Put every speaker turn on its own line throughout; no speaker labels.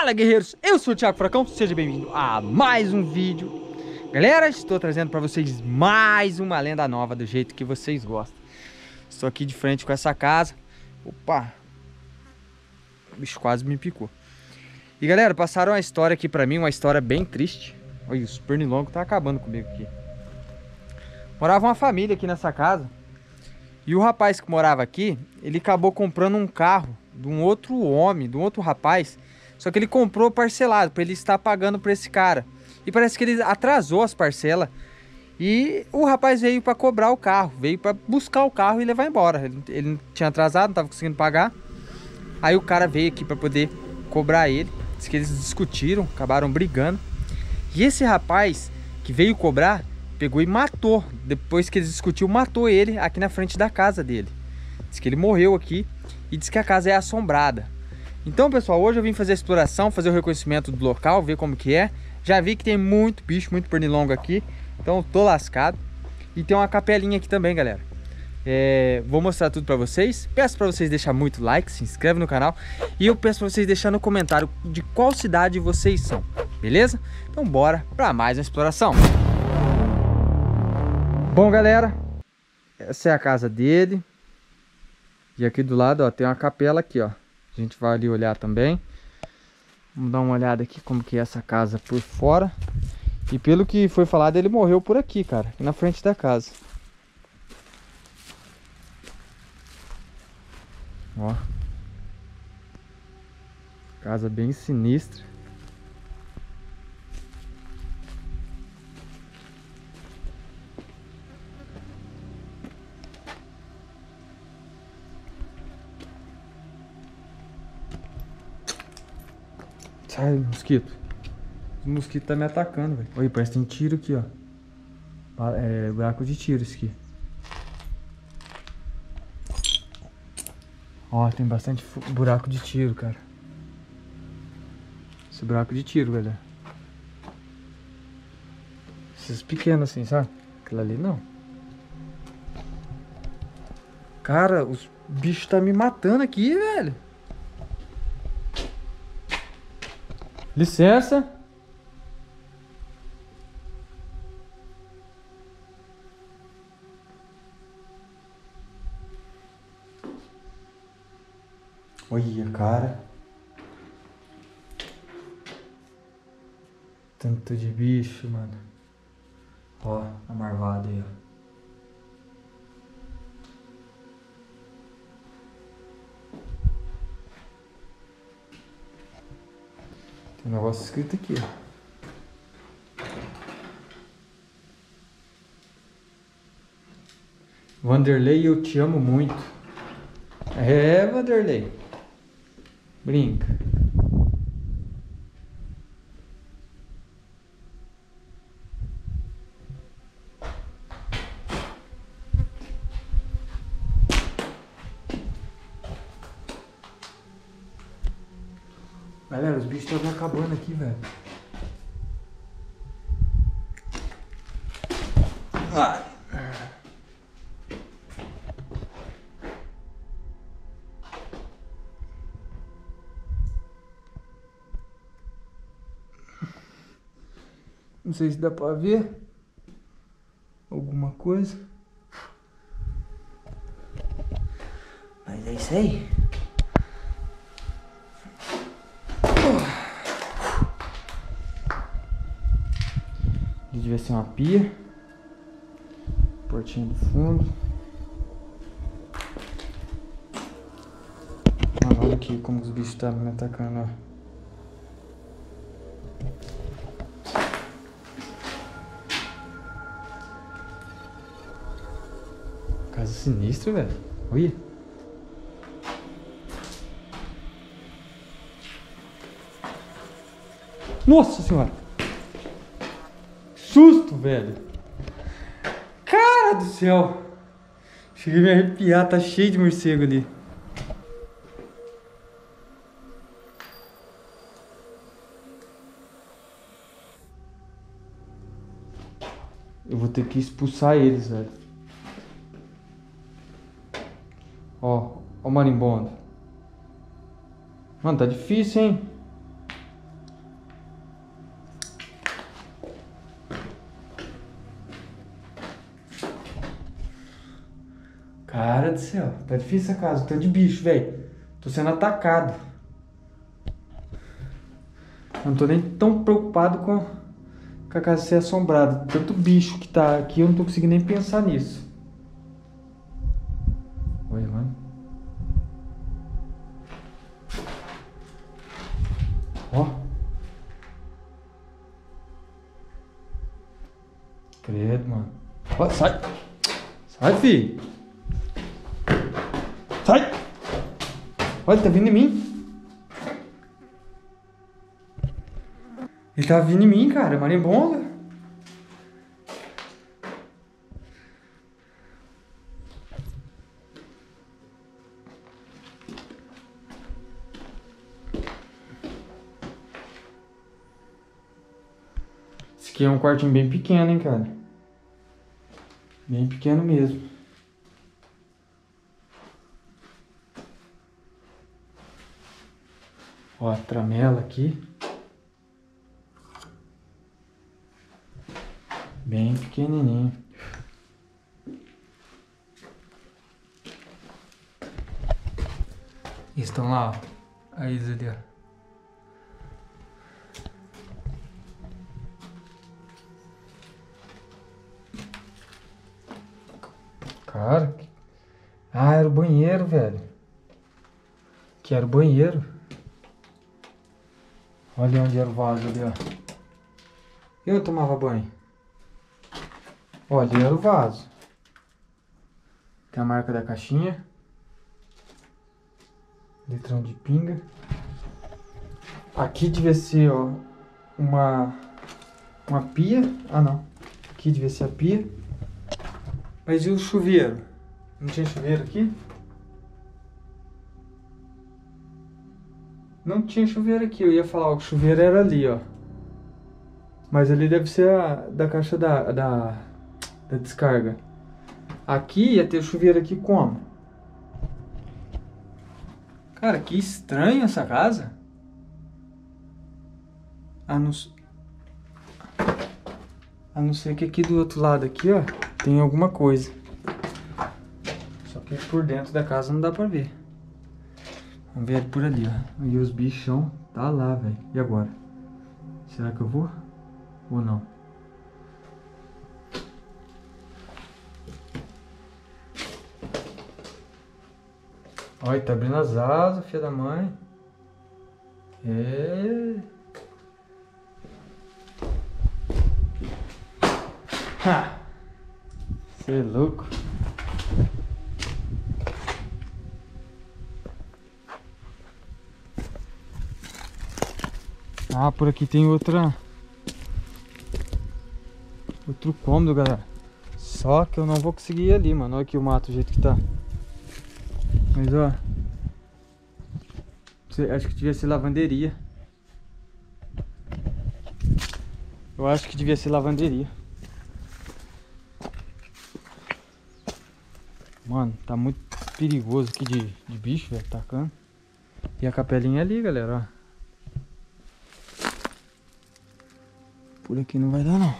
Fala guerreiros, eu sou o Thiago Fracão, seja bem-vindo a mais um vídeo. Galera, estou trazendo para vocês mais uma lenda nova do jeito que vocês gostam. Estou aqui de frente com essa casa. Opa, o bicho quase me picou. E galera, passaram uma história aqui para mim, uma história bem triste. Olha, o pernilongo tá acabando comigo aqui. Morava uma família aqui nessa casa. E o rapaz que morava aqui, ele acabou comprando um carro de um outro homem, de um outro rapaz só que ele comprou parcelado para ele estar pagando para esse cara. E parece que ele atrasou as parcelas. E o rapaz veio para cobrar o carro, veio para buscar o carro e levar embora. Ele, ele tinha atrasado, não estava conseguindo pagar. Aí o cara veio aqui para poder cobrar ele. Diz que eles discutiram, acabaram brigando. E esse rapaz que veio cobrar, pegou e matou. Depois que eles discutiram, matou ele aqui na frente da casa dele. Diz que ele morreu aqui e diz que a casa é assombrada. Então, pessoal, hoje eu vim fazer a exploração, fazer o reconhecimento do local, ver como que é. Já vi que tem muito bicho, muito pernilongo aqui, então tô lascado. E tem uma capelinha aqui também, galera. É, vou mostrar tudo pra vocês. Peço pra vocês deixar muito like, se inscreve no canal. E eu peço pra vocês deixar no comentário de qual cidade vocês são, beleza? Então bora pra mais uma exploração. Bom, galera, essa é a casa dele. E aqui do lado, ó, tem uma capela aqui, ó. A gente vai ali olhar também. Vamos dar uma olhada aqui como que é essa casa por fora. E pelo que foi falado, ele morreu por aqui, cara. Aqui na frente da casa. Ó. Casa bem sinistra. Mosquito. O mosquito tá me atacando, velho. Olha, parece que tem tiro aqui, ó. É buraco de tiro isso aqui. Ó, tem bastante buraco de tiro, cara. Esse buraco de tiro, galera. Esses pequenos assim, sabe? Aquilo ali não. Cara, os bichos tá me matando aqui, velho. Licença. Olha, cara. Tanto de bicho, mano. Ó, a marvada aí, ó. Tem um negócio escrito aqui. Vanderlei, eu te amo muito. É, Vanderlei. Brinca. Galera, os bichos estão acabando aqui, velho. Não sei se dá pra ver alguma coisa. Mas é isso aí. Devia ser uma pia. Portinha do fundo. Olha aqui como os bichos estão me atacando, ó. Casa sinistra, velho. Olha. Nossa senhora! Susto, velho. Cara do céu. Cheguei a me arrepiar, tá cheio de morcego ali. Eu vou ter que expulsar eles, velho. Ó, ó o marimbondo. Mano, tá difícil, hein? Cara do céu, tá difícil essa casa, tô de bicho, velho. Tô sendo atacado. Não tô nem tão preocupado com, a casa ser assombrada. Tanto bicho que tá aqui, eu não tô conseguindo nem pensar nisso. Olha, mano. Ó. Credo, mano. Ó, sai. Sai, filho. Olha, tá vindo em mim. Ele tá vindo em mim, cara. Marimbondo. Esse aqui é um quartinho bem pequeno, hein, cara. Bem pequeno mesmo. Ó, a tramela aqui. Bem pequenininho. Estão lá, ó. A. Cara, ah, era o banheiro, velho. Que era o banheiro. Olha onde era o vaso ali, ó. Eu tomava banho. Olha, ali era o vaso. Tem a marca da caixinha. Litrão de pinga. Aqui devia ser, ó, uma uma pia. Ah, não. Aqui devia ser a pia. Mas e o chuveiro? Não tinha chuveiro aqui? Não tinha chuveiro aqui, eu ia falar, o chuveiro era ali, ó. Mas ali deve ser a da caixa da, da, da descarga. Aqui ia ter chuveiro aqui como? Cara, que estranho essa casa. A não, a não ser que aqui do outro lado aqui, ó, tem alguma coisa. Só que por dentro da casa não dá pra ver. Vamos ver por ali, ó. E os bichão tá lá, velho. E agora? Será que eu vou? Ou não? Olha, tá abrindo as asas, filha da mãe. É. Ha! Você é louco. Ah, por aqui tem outra... Outro cômodo, galera. Só que eu não vou conseguir ir ali, mano. Olha aqui o mato, do jeito que tá. Mas, ó. Acho que devia ser lavanderia. Eu acho que devia ser lavanderia. Mano, tá muito perigoso aqui de, de bicho, velho, atacando. E a capelinha ali, galera, ó. Por aqui não vai dar não.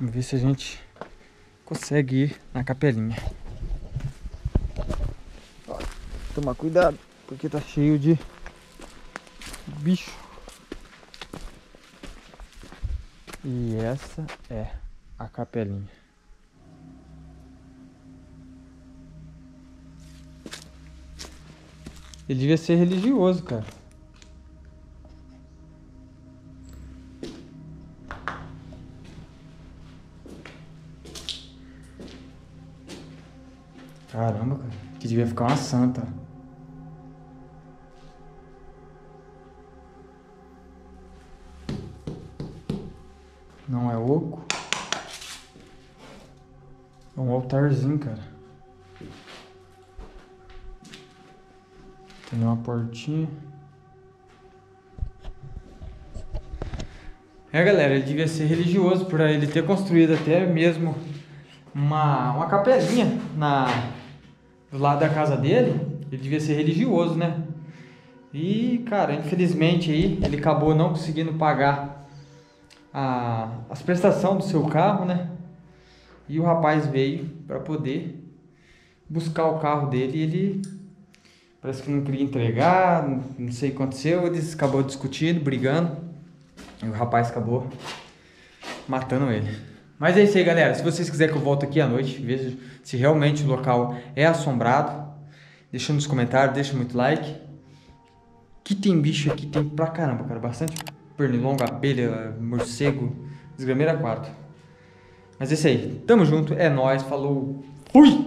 Vamos ver se a gente consegue ir na capelinha. Tomar cuidado, porque tá cheio de bicho. E essa é a capelinha. Ele devia ser religioso, cara. Caramba, cara. Que devia ficar uma santa. Não é oco. É um altarzinho, cara. Uma portinha. É, galera, ele devia ser religioso por ele ter construído até mesmo uma, uma capelinha na, do lado da casa dele. Ele devia ser religioso, né? E, cara, infelizmente aí ele acabou não conseguindo pagar a, as prestações do seu carro, né? E o rapaz veio para poder buscar o carro dele e ele parece que não queria entregar, não, sei o que aconteceu, eles acabou discutindo, brigando. E o rapaz acabou matando ele. Mas é isso aí, galera. Se vocês quiserem que eu volte aqui à noite, veja se realmente o local é assombrado. Deixa nos comentários, deixa muito like. Que tem bicho aqui, tem pra caramba, cara. Bastante pernilongo, abelha, morcego, desgrameira 4. Mas é isso aí. Tamo junto, é nóis, falou. Fui!